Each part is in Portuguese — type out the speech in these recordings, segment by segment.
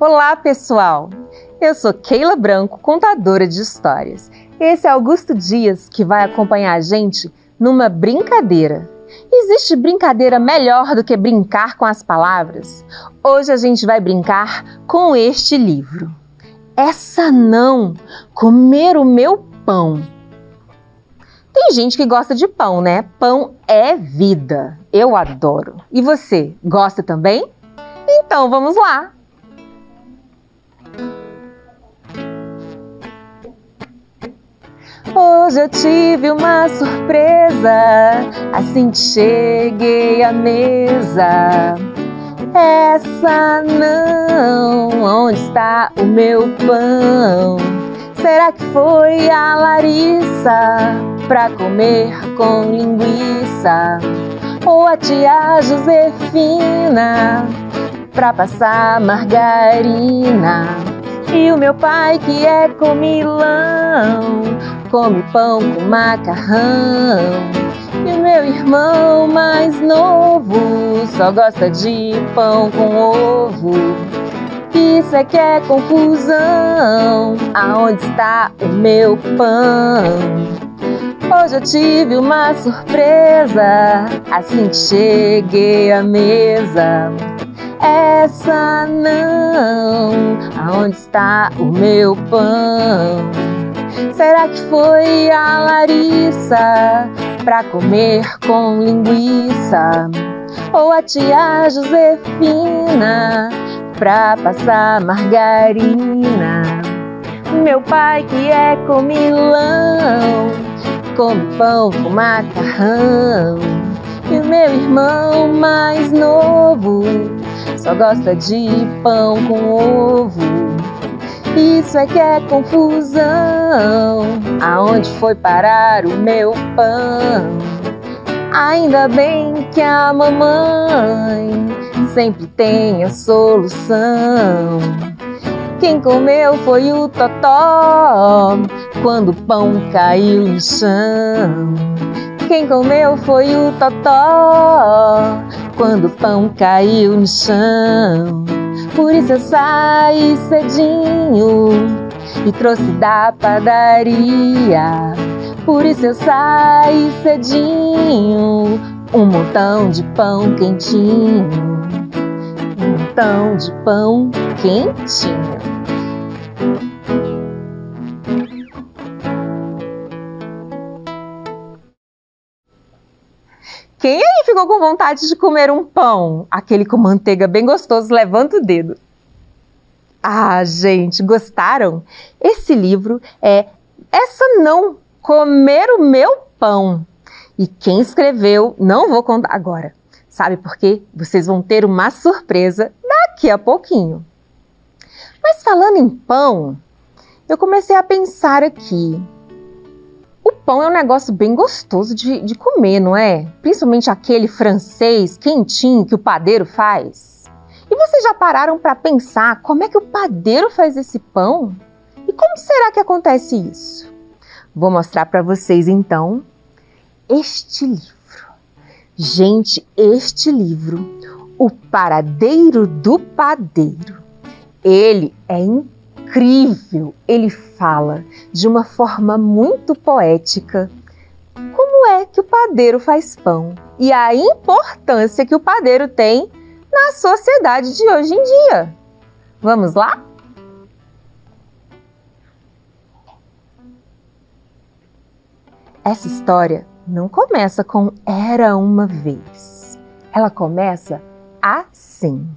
Olá, pessoal! Eu sou Keila Branco, contadora de histórias. Esse é Augusto Dias que vai acompanhar a gente numa brincadeira. Existe brincadeira melhor do que brincar com as palavras? Hoje a gente vai brincar com este livro. Essa não! Comer o meu pão. Tem gente que gosta de pão, né? Pão é vida. Eu adoro. E você, gosta também? Então vamos lá! Hoje eu tive uma surpresa assim que cheguei à mesa. Essa não, onde está o meu pão? Será que foi a Larissa pra comer com linguiça? Ou a tia Josefina pra passar margarina? E o meu pai que é comilão come pão com macarrão. E o meu irmão mais novo só gosta de pão com ovo. Isso é que é confusão. Aonde está o meu pão? Hoje eu tive uma surpresa assim que cheguei à mesa. Essa não, aonde está o meu pão? Será que foi a Larissa pra comer com linguiça? Ou a tia Josefina pra passar margarina? Meu pai que é comilão, come pão com macarrão. E o meu irmão mais novo só gosta de pão com ovo. Isso é que é confusão. Aonde foi parar o meu pão? Ainda bem que a mamãe sempre tem a solução. Quem comeu foi o Totó quando o pão caiu no chão. Quem comeu foi o Totó quando o pão caiu no chão. Por isso eu saí cedinho e trouxe da padaria. Por isso eu saí cedinho, um montão de pão quentinho. Um montão de pão quentinho. Quem aí ficou com vontade de comer um pão? Aquele com manteiga bem gostoso, levanta o dedo. Ah, gente, gostaram? Esse livro é Essa Não, Comer o Meu Pão. E quem escreveu, não vou contar agora. Sabe por quê? Vocês vão ter uma surpresa daqui a pouquinho. Mas falando em pão, eu comecei a pensar aqui. O pão é um negócio bem gostoso de, de comer, não é? Principalmente aquele francês quentinho que o padeiro faz. E vocês já pararam para pensar como é que o padeiro faz esse pão? E como será que acontece isso? Vou mostrar para vocês então este livro. Gente, este livro, O Paradeiro do Padeiro, ele é incrível incrível. Ele fala de uma forma muito poética como é que o padeiro faz pão e a importância que o padeiro tem na sociedade de hoje em dia. Vamos lá? Essa história não começa com era uma vez. Ela começa assim.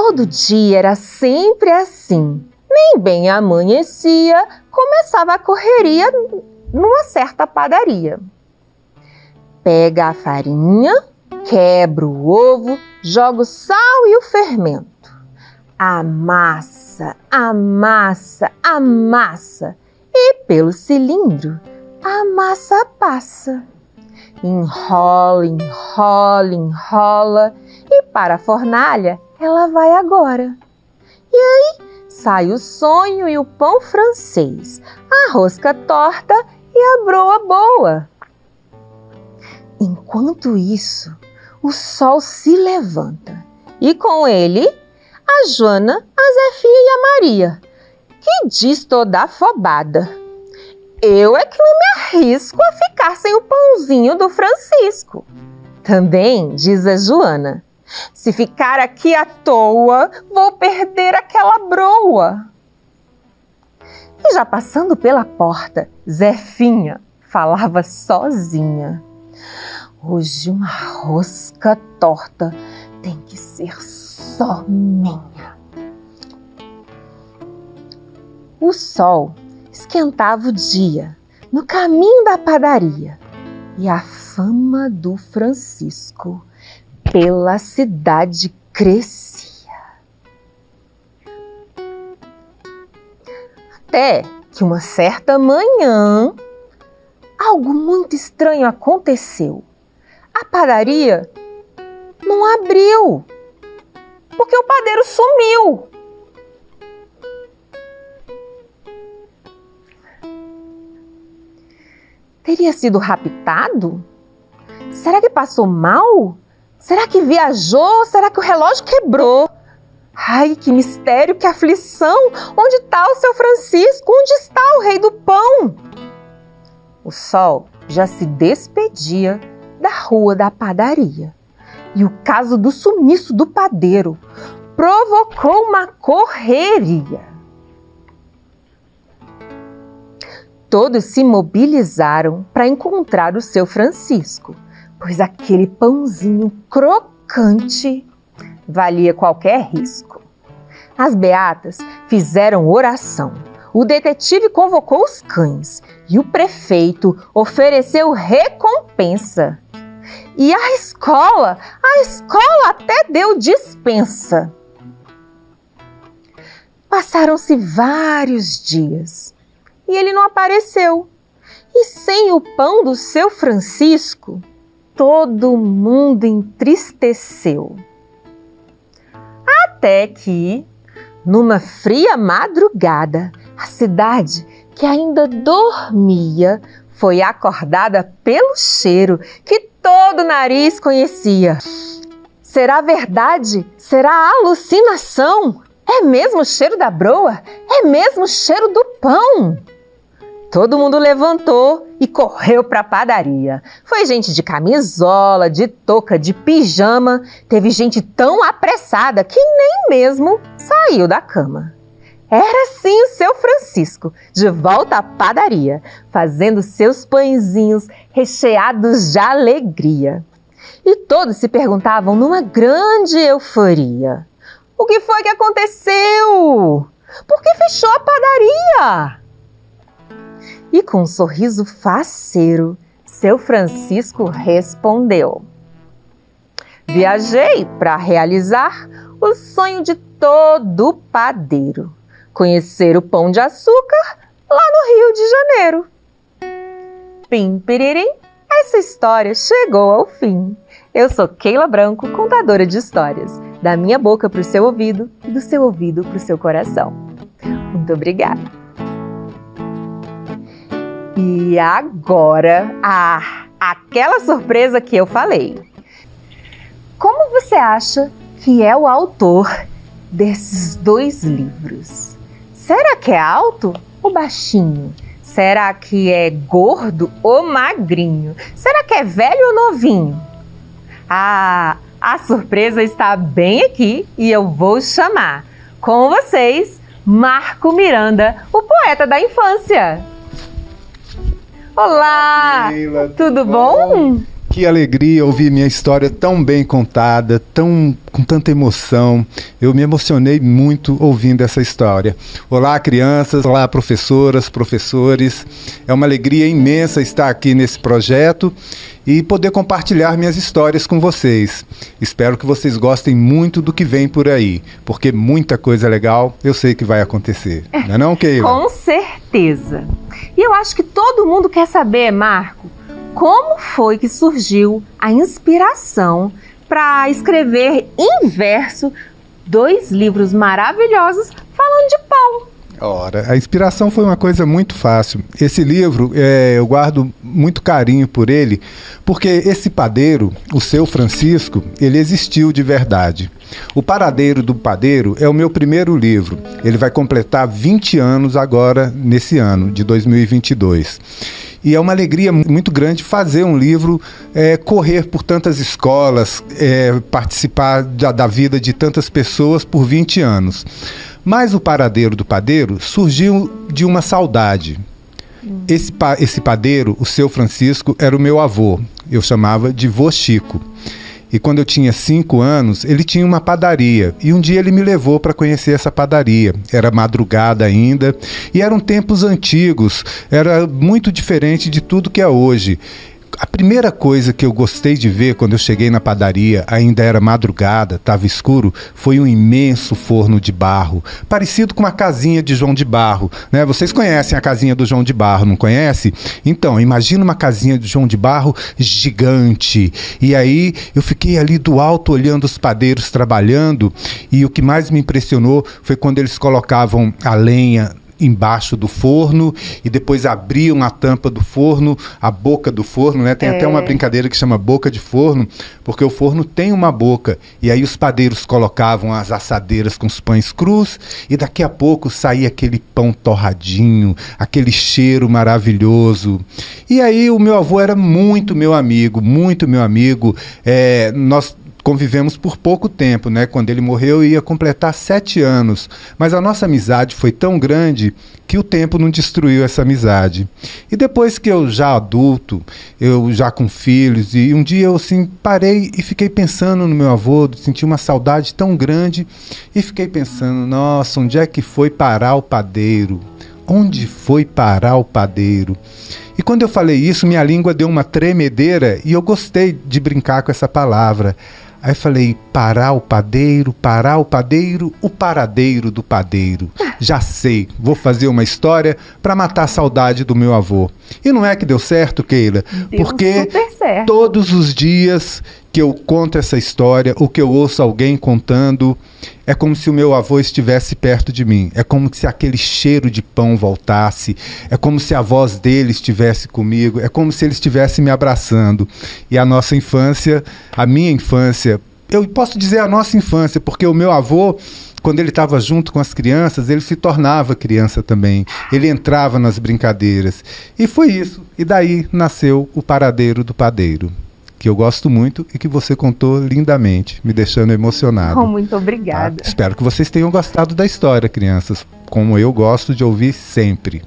Todo dia era sempre assim. Nem bem amanhecia, começava a correria numa certa padaria. Pega a farinha, quebra o ovo, joga o sal e o fermento. Amassa, amassa, amassa e pelo cilindro a massa passa. Enrola, enrola, enrola e para a fornalha ela vai agora. E aí sai o sonho e o pão francês, a rosca torta e a broa boa. Enquanto isso, o sol se levanta e com ele a Joana, a Zefinha e a Maria, que diz toda afobada. Eu é que não me arrisco a ficar sem o pãozinho do Francisco. Também diz a Joana: se ficar aqui à toa, vou perder aquela broa. E já passando pela porta, Zefinha falava sozinha. Hoje uma rosca torta tem que ser só minha. O sol esquentava o dia no caminho da padaria e a fama do Francisco pela cidade crescia. Até que uma certa manhã algo muito estranho aconteceu. A padaria não abriu porque o padeiro sumiu. Teria sido raptado? Será que passou mal? Será que viajou? Será que o relógio quebrou? Ai, que mistério, que aflição! Onde está o seu Francisco? Onde está o rei do pão? O sol já se despedia da rua da padaria. E o caso do sumiço do padeiro provocou uma correria. Todos se mobilizaram para encontrar o seu Francisco pois aquele pãozinho crocante valia qualquer risco. As beatas fizeram oração. O detetive convocou os cães e o prefeito ofereceu recompensa. E a escola, a escola até deu dispensa. Passaram-se vários dias e ele não apareceu. E sem o pão do seu Francisco, todo mundo entristeceu. Até que, numa fria madrugada, a cidade, que ainda dormia, foi acordada pelo cheiro que todo nariz conhecia. Será verdade? Será alucinação? É mesmo o cheiro da broa? É mesmo o cheiro do pão? Todo mundo levantou e correu para a padaria. Foi gente de camisola, de touca, de pijama. Teve gente tão apressada que nem mesmo saiu da cama. Era sim o seu Francisco, de volta à padaria, fazendo seus pãezinhos recheados de alegria. E todos se perguntavam numa grande euforia: O que foi que aconteceu? Por que fechou a padaria? E com um sorriso faceiro, seu Francisco respondeu: Viajei para realizar o sonho de todo padeiro, conhecer o pão de açúcar lá no Rio de Janeiro. Pim piririm, essa história chegou ao fim. Eu sou Keila Branco, contadora de histórias, da minha boca para o seu ouvido e do seu ouvido para o seu coração. Muito obrigada. E agora, ah, aquela surpresa que eu falei. Como você acha que é o autor desses dois livros? Será que é alto ou baixinho? Será que é gordo ou magrinho? Será que é velho ou novinho? Ah, a surpresa está bem aqui e eu vou chamar com vocês Marco Miranda, o poeta da infância. Olá! Sheila, tudo, tudo bom? bom? Que alegria ouvir minha história tão bem contada, tão com tanta emoção. Eu me emocionei muito ouvindo essa história. Olá, crianças, olá, professoras, professores. É uma alegria imensa estar aqui nesse projeto e poder compartilhar minhas histórias com vocês. Espero que vocês gostem muito do que vem por aí, porque muita coisa legal eu sei que vai acontecer. Não é não, Keila? com certeza. E eu acho que todo mundo quer saber, Marco, como foi que surgiu a inspiração para escrever em verso dois livros maravilhosos falando de pão. Ora, a inspiração foi uma coisa muito fácil. Esse livro, é, eu guardo muito carinho por ele, porque esse padeiro, o seu Francisco, ele existiu de verdade. O Paradeiro do Padeiro é o meu primeiro livro. Ele vai completar 20 anos agora, nesse ano de 2022. E é uma alegria muito grande fazer um livro, é, correr por tantas escolas, é, participar da, da vida de tantas pessoas por 20 anos. Mas o Paradeiro do Padeiro surgiu de uma saudade. Esse, esse padeiro, o seu Francisco, era o meu avô. Eu chamava de vô Chico. E quando eu tinha cinco anos, ele tinha uma padaria. E um dia ele me levou para conhecer essa padaria. Era madrugada ainda. E eram tempos antigos. Era muito diferente de tudo que é hoje. A primeira coisa que eu gostei de ver quando eu cheguei na padaria, ainda era madrugada, estava escuro, foi um imenso forno de barro, parecido com uma casinha de João de Barro. Né? Vocês conhecem a casinha do João de Barro, não conhece? Então, imagina uma casinha de João de Barro gigante. E aí eu fiquei ali do alto olhando os padeiros trabalhando, e o que mais me impressionou foi quando eles colocavam a lenha embaixo do forno e depois abriam a tampa do forno, a boca do forno, né? Tem é. até uma brincadeira que chama boca de forno, porque o forno tem uma boca. E aí os padeiros colocavam as assadeiras com os pães crus e daqui a pouco saía aquele pão torradinho, aquele cheiro maravilhoso. E aí o meu avô era muito meu amigo, muito meu amigo. É, nós convivemos por pouco tempo, né? Quando ele morreu, ia completar sete anos. Mas a nossa amizade foi tão grande que o tempo não destruiu essa amizade. E depois que eu já adulto, eu já com filhos, e um dia eu assim parei e fiquei pensando no meu avô, senti uma saudade tão grande e fiquei pensando, nossa, onde é que foi parar o padeiro? Onde foi parar o padeiro? E quando eu falei isso, minha língua deu uma tremedeira e eu gostei de brincar com essa palavra. Aí falei, parar o padeiro, parar o padeiro, o paradeiro do padeiro. Já sei, vou fazer uma história para matar a saudade do meu avô. E não é que deu certo, Keila? Deu Porque certo. todos os dias que eu conto essa história, ou que eu ouço alguém contando, é como se o meu avô estivesse perto de mim. É como se aquele cheiro de pão voltasse. É como se a voz dele estivesse comigo. É como se ele estivesse me abraçando. E a nossa infância, a minha infância, eu posso dizer a nossa infância, porque o meu avô quando ele estava junto com as crianças, ele se tornava criança também. Ele entrava nas brincadeiras. E foi isso. E daí nasceu o paradeiro do padeiro que eu gosto muito e que você contou lindamente, me deixando emocionado. Oh, muito obrigada. Tá? Espero que vocês tenham gostado da história, crianças, como eu gosto de ouvir sempre.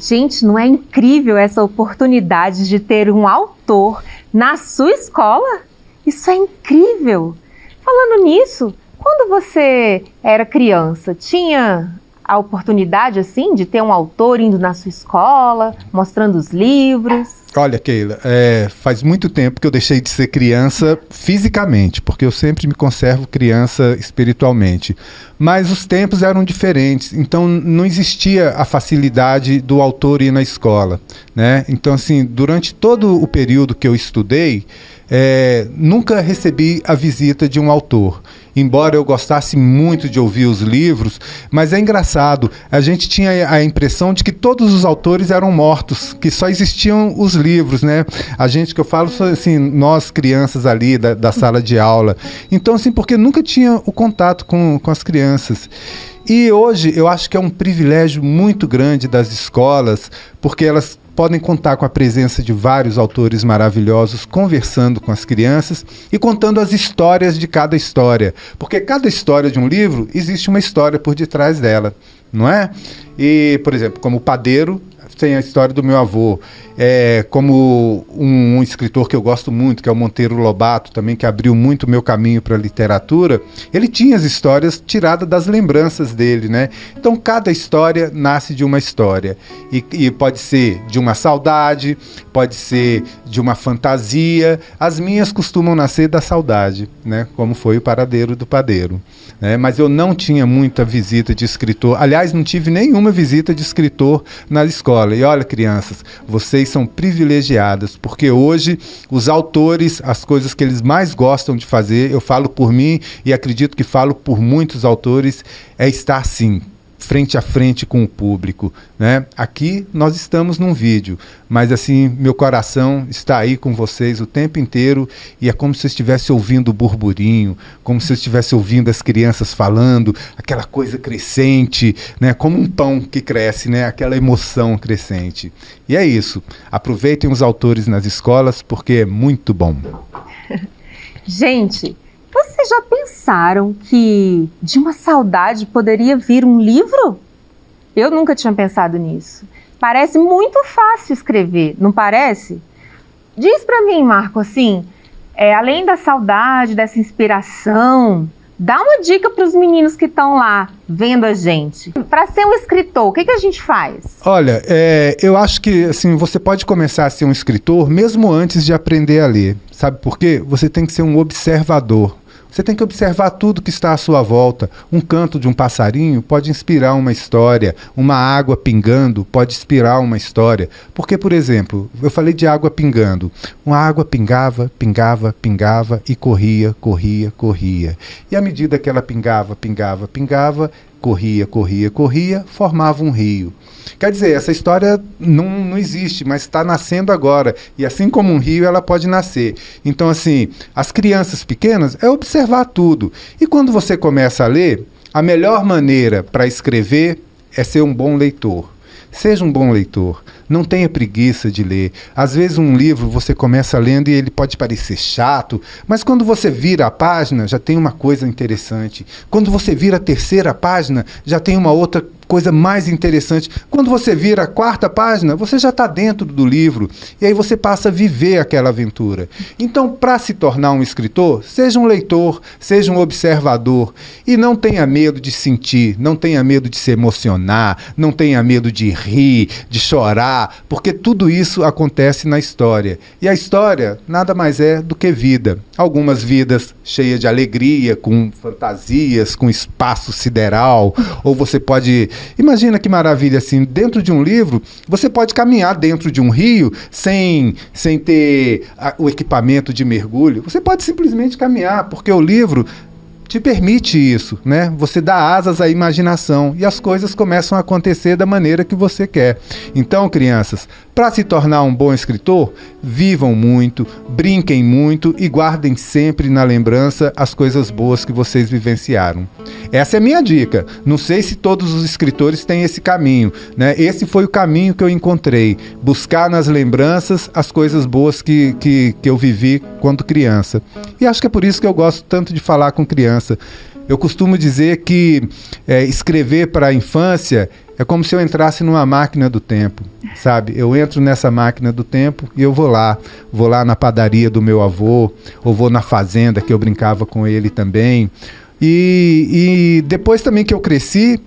Gente, não é incrível essa oportunidade de ter um autor na sua escola? Isso é incrível! Falando nisso, quando você era criança, tinha a oportunidade assim de ter um autor indo na sua escola, mostrando os livros? Olha, Keila, é, faz muito tempo que eu deixei de ser criança fisicamente, porque eu sempre me conservo criança espiritualmente. Mas os tempos eram diferentes, então não existia a facilidade do autor ir na escola. Né? Então, assim, durante todo o período que eu estudei, é, nunca recebi a visita de um autor. Embora eu gostasse muito de ouvir os livros, mas é engraçado, a gente tinha a impressão de que todos os autores eram mortos, que só existiam os livros, né? A gente que eu falo, assim, nós crianças ali da, da sala de aula. Então, assim, porque nunca tinha o contato com, com as crianças. E hoje eu acho que é um privilégio muito grande das escolas, porque elas podem contar com a presença de vários autores maravilhosos conversando com as crianças e contando as histórias de cada história. Porque cada história de um livro existe uma história por detrás dela, não é? E, por exemplo, como o padeiro tem a história do meu avô. É, como um, um, escritor que eu gosto muito, que é o Monteiro Lobato, também, que abriu muito o meu caminho para a literatura, ele tinha as histórias tiradas das lembranças dele, né? Então, cada história nasce de uma história. E, e pode ser de uma saudade, pode ser de uma fantasia. As minhas costumam nascer da saudade, né? Como foi o Paradeiro do Padeiro. Né? Mas eu não tinha muita visita de escritor. Aliás, não tive nenhuma visita de escritor na escola. E olha, crianças, vocês são privilegiadas, porque hoje os autores, as coisas que eles mais gostam de fazer, eu falo por mim e acredito que falo por muitos autores, é estar sim frente a frente com o público, né? Aqui nós estamos num vídeo, mas assim, meu coração está aí com vocês o tempo inteiro e é como se eu estivesse ouvindo o burburinho, como se eu estivesse ouvindo as crianças falando, aquela coisa crescente, né? Como um pão que cresce, né? Aquela emoção crescente. E é isso. Aproveitem os autores nas escolas porque é muito bom. Gente, vocês já pensaram que de uma saudade poderia vir um livro? Eu nunca tinha pensado nisso. Parece muito fácil escrever, não parece? Diz para mim, Marco, assim, é, além da saudade, dessa inspiração, dá uma dica para os meninos que estão lá vendo a gente. Para ser um escritor, o que, que a gente faz? Olha, é, eu acho que assim você pode começar a ser um escritor mesmo antes de aprender a ler. Sabe por quê? Você tem que ser um observador. Você tem que observar tudo que está à sua volta. Um canto de um passarinho pode inspirar uma história, uma água pingando pode inspirar uma história. Porque, por exemplo, eu falei de água pingando. Uma água pingava, pingava, pingava e corria, corria, corria. E à medida que ela pingava, pingava, pingava, corria, corria, corria, formava um rio. Quer dizer, essa história não, não existe, mas está nascendo agora. E assim como um rio, ela pode nascer. Então, assim, as crianças pequenas é observar tudo. E quando você começa a ler, a melhor maneira para escrever é ser um bom leitor. Seja um bom leitor. Não tenha preguiça de ler. Às vezes um livro você começa lendo e ele pode parecer chato, mas quando você vira a página já tem uma coisa interessante. Quando você vira a terceira página já tem uma outra coisa mais interessante. Quando você vira a quarta página, você já está dentro do livro e aí você passa a viver aquela aventura. Então, para se tornar um escritor, seja um leitor, seja um observador e não tenha medo de sentir, não tenha medo de se emocionar, não tenha medo de rir, de chorar, porque tudo isso acontece na história. E a história nada mais é do que vida. Algumas vidas cheias de alegria, com fantasias, com espaço sideral, ou você pode Imagina que maravilha assim, dentro de um livro, você pode caminhar dentro de um rio sem, sem ter a, o equipamento de mergulho. Você pode simplesmente caminhar, porque o livro te permite isso, né? Você dá asas à imaginação e as coisas começam a acontecer da maneira que você quer. Então, crianças, para se tornar um bom escritor, vivam muito, brinquem muito e guardem sempre na lembrança as coisas boas que vocês vivenciaram. Essa é a minha dica. Não sei se todos os escritores têm esse caminho, né? Esse foi o caminho que eu encontrei, buscar nas lembranças as coisas boas que, que, que eu vivi quando criança. E acho que é por isso que eu gosto tanto de falar com criança. Eu costumo dizer que é, escrever para a infância é como se eu entrasse numa máquina do tempo, sabe? Eu entro nessa máquina do tempo e eu vou lá. Vou lá na padaria do meu avô, ou vou na fazenda que eu brincava com ele também. E, e depois também que eu cresci,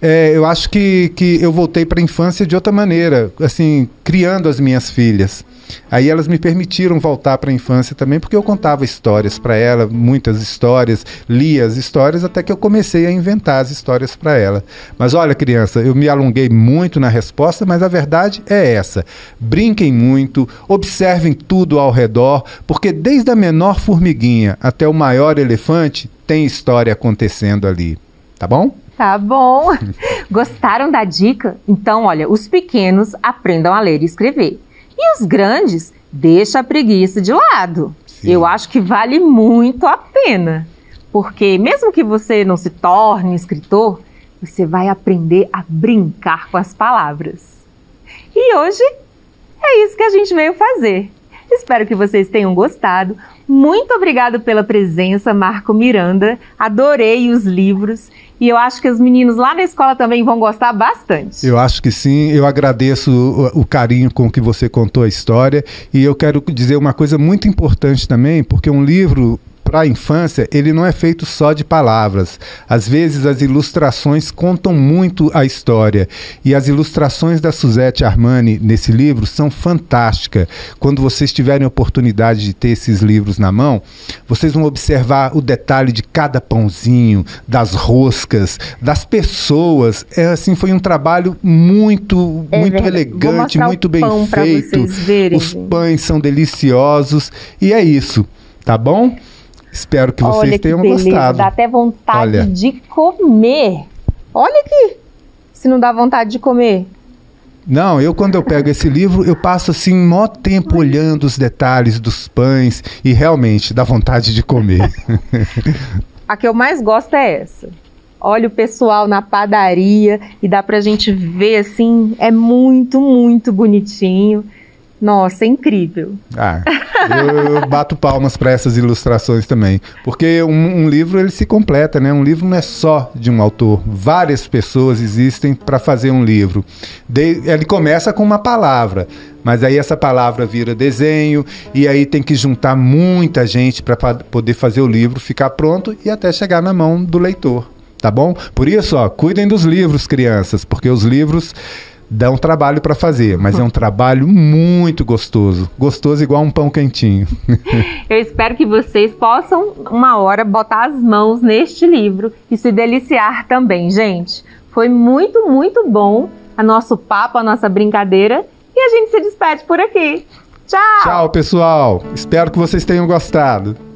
é, eu acho que, que eu voltei para a infância de outra maneira, assim, criando as minhas filhas. Aí elas me permitiram voltar para a infância também, porque eu contava histórias para ela, muitas histórias, lia as histórias até que eu comecei a inventar as histórias para ela. Mas olha, criança, eu me alonguei muito na resposta, mas a verdade é essa. Brinquem muito, observem tudo ao redor, porque desde a menor formiguinha até o maior elefante tem história acontecendo ali. Tá bom? Tá bom. Gostaram da dica? Então, olha, os pequenos aprendam a ler e escrever. E os grandes, deixa a preguiça de lado. Sim. Eu acho que vale muito a pena. Porque mesmo que você não se torne escritor, você vai aprender a brincar com as palavras. E hoje é isso que a gente veio fazer. Espero que vocês tenham gostado. Muito obrigado pela presença, Marco Miranda. Adorei os livros e eu acho que os meninos lá na escola também vão gostar bastante. Eu acho que sim. Eu agradeço o, o carinho com que você contou a história e eu quero dizer uma coisa muito importante também, porque um livro para a infância, ele não é feito só de palavras. Às vezes as ilustrações contam muito a história. E as ilustrações da Suzette Armani nesse livro são fantásticas. Quando vocês tiverem oportunidade de ter esses livros na mão, vocês vão observar o detalhe de cada pãozinho, das roscas, das pessoas. É assim, foi um trabalho muito, é muito elegante, muito bem feito. Os pães são deliciosos e é isso, tá bom? Espero que vocês Olha tenham beleza, gostado. Dá até vontade Olha. de comer. Olha aqui. se não dá vontade de comer? Não, eu quando eu pego esse livro, eu passo assim mó tempo olhando os detalhes dos pães e realmente dá vontade de comer. A que eu mais gosto é essa. Olha o pessoal na padaria e dá pra gente ver assim, é muito, muito bonitinho. Nossa, é incrível. Ah, eu bato palmas para essas ilustrações também, porque um, um, livro ele se completa, né? Um livro não é só de um autor, várias pessoas existem para fazer um livro. De, ele começa com uma palavra, mas aí essa palavra vira desenho e aí tem que juntar muita gente para poder fazer o livro ficar pronto e até chegar na mão do leitor, tá bom? Por isso, ó, cuidem dos livros, crianças, porque os livros dá um trabalho para fazer, mas é um trabalho muito gostoso. Gostoso igual um pão quentinho. Eu espero que vocês possam, uma hora, botar as mãos neste livro e se deliciar também, gente. Foi muito, muito bom a nosso papo, a nossa brincadeira. E a gente se despede por aqui. Tchau! Tchau, pessoal! Espero que vocês tenham gostado.